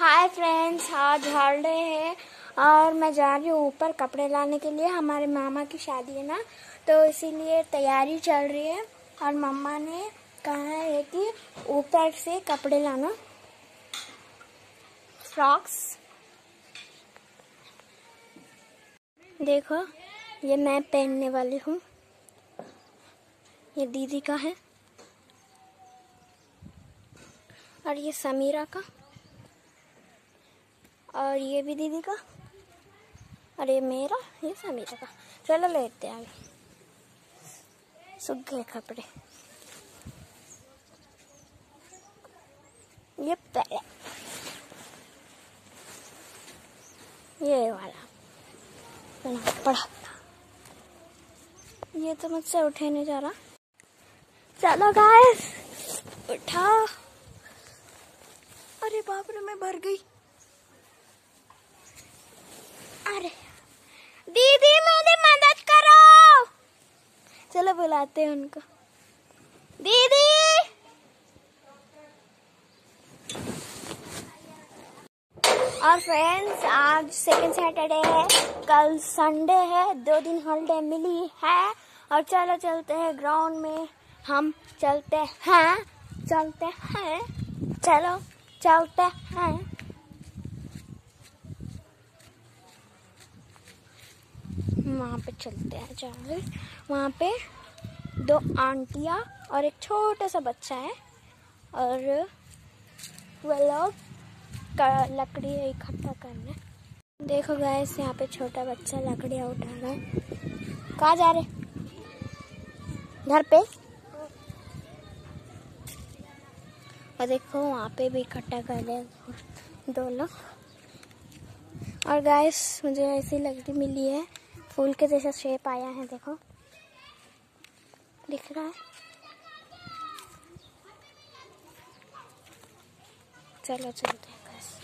Hi friends आज holiday है और मैं जा रही हूँ ऊपर कपड़े लाने के लिए। हमारे मामा की शादी है ना तो इसीलिए तैयारी चल रही है। और मम्मा ने कहा है कि ऊपर से कपड़े लाना। फ्रॉक्स देखो, ये मैं पहनने वाली हूँ। ये दीदी का है। और ये समीरा का। और ये भी दीदी का। और ये मेरा, ये समीरा का। चलो लेते हैं आगे सूख गए कपड़े। ये पहले। ये वाला। पड़ा ये तो मुझसे उठे नहीं जा रहा। चलो गाइस उठा। अरे बाप रे, मैं भर गई अरे दीदी मेरी मदद करो चलो बुलाते हैं उनको। दीदी! और फ्रेंड्स आज सेकंड सैटरडे है। कल संडे है। दो दिन हॉलीडे मिली है। और चलो चलते हैं ग्राउंड में। हम चलते हैं। चलते हैं। चलो चलते हैं। वहाँ पे चलते हैं चलो वहाँ पे दो आंटियाँ और एक छोटा सा बच्चा है और वो लोग लकड़ी इकट्ठा करने। देखो गैस यहाँ पे छोटा बच्चा लकड़ियाँ उठा रहा है। कहाँ जा रहे? घर पे? और देखो, वहाँ पे भी इकट्ठा कर रहे दो लोग। और गैस मुझे ऐसी लकड़ी मिली है, फूल के जैसा शेप आया है, देखो। दिख रहा है। चलो चलते हैं गैस